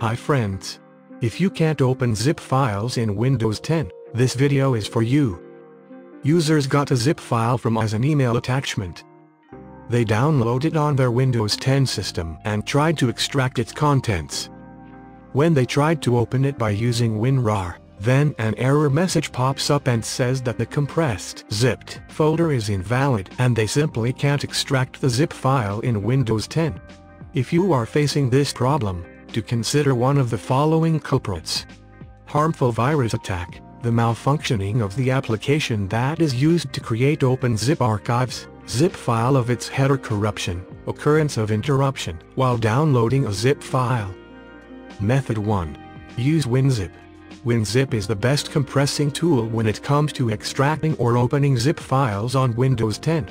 Hi friends. If you can't open zip files in Windows 10, this video is for you. Users got a zip file from as an email attachment. They downloaded it on their Windows 10 system and tried to extract its contents. When they tried to open it by using WinRAR, then an error message pops up and says that the compressed zipped folder is invalid and they simply can't extract the zip file in Windows 10. If you are facing this problem, to consider one of the following culprits. Harmful virus attack, the malfunctioning of the application that is used to create open zip archives, zip file of its header corruption, occurrence of interruption while downloading a zip file. Method 1. Use WinZip. WinZip is the best compressing tool when it comes to extracting or opening zip files on Windows 10.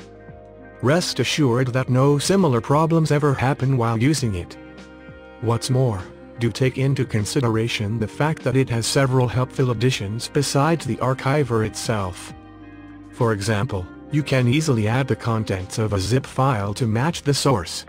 Rest assured that no similar problems ever happen while using it. What's more, do take into consideration the fact that it has several helpful additions besides the archiver itself. For example, you can easily add the contents of a zip file to match the source.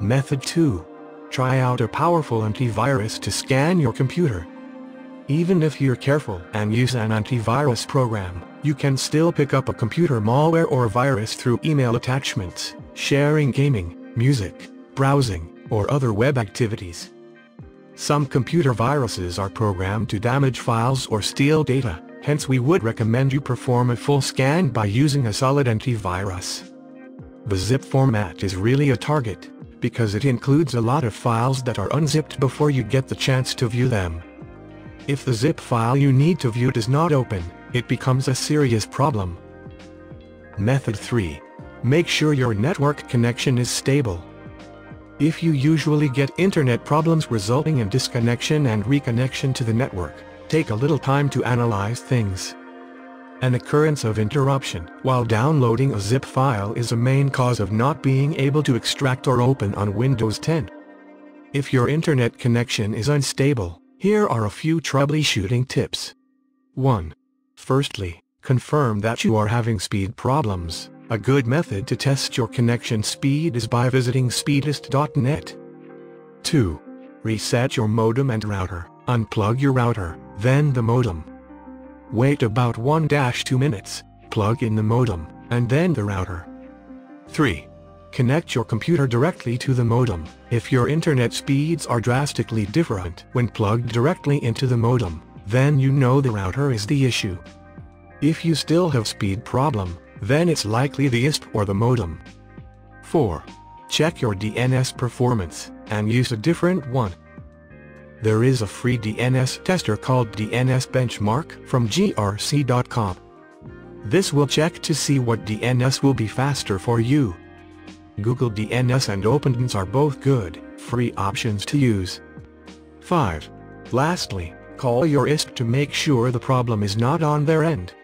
Method 2. Try out a powerful antivirus to scan your computer. Even if you're careful and use an antivirus program, you can still pick up a computer malware or virus through email attachments, sharing gaming, music, browsing, or other web activities. Some computer viruses are programmed to damage files or steal data, hence we would recommend you perform a full scan by using a solid antivirus. The zip format is really a target, because it includes a lot of files that are unzipped before you get the chance to view them. If the zip file you need to view does not open, it becomes a serious problem. Method 3. Make sure your network connection is stable. If you usually get internet problems resulting in disconnection and reconnection to the network, take a little time to analyze things. An occurrence of interruption while downloading a zip file is a main cause of not being able to extract or open on Windows 10. If your internet connection is unstable, here are a few troubleshooting tips. 1. Firstly, confirm that you are having speed problems. A good method to test your connection speed is by visiting speedtest.net. 2. Reset your modem and router. Unplug your router, then the modem. Wait about 1-2 minutes, plug in the modem, and then the router. 3. Connect your computer directly to the modem, if your internet speeds are drastically different when plugged directly into the modem, then you know the router is the issue. If you still have speed problem, then it's likely the ISP or the modem. 4. Check your DNS performance, and use a different one, there is a free DNS tester called DNS Benchmark from grc.com. This will check to see what DNS will be faster for you. Google DNS and OpenDNS are both good, free options to use. 5. Lastly, call your ISP to make sure the problem is not on their end.